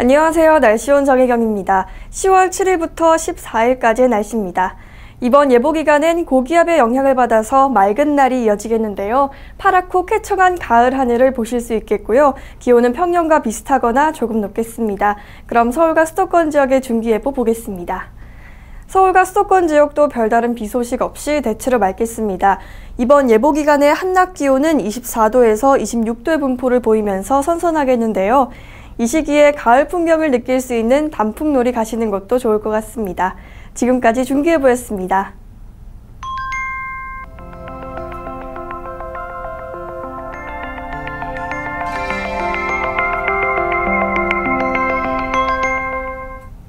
안녕하세요. 날씨온 정혜경입니다. 10월 7일부터 14일까지의 날씨입니다. 이번 예보 기간엔 고기압의 영향을 받아서 맑은 날이 이어지겠는데요. 파랗고 쾌청한 가을 하늘을 보실 수 있겠고요. 기온은 평년과 비슷하거나 조금 높겠습니다. 그럼 서울과 수도권 지역의 중기예보 보겠습니다. 서울과 수도권 지역도 별다른 비 소식 없이 대체로 맑겠습니다. 이번 예보 기간의 한낮 기온은 24도에서 26도의 분포를 보이면서 선선하겠는데요. 이 시기에 가을 풍경을 느낄 수 있는 단풍놀이 가시는 것도 좋을 것 같습니다. 지금까지 중계해보였습니다.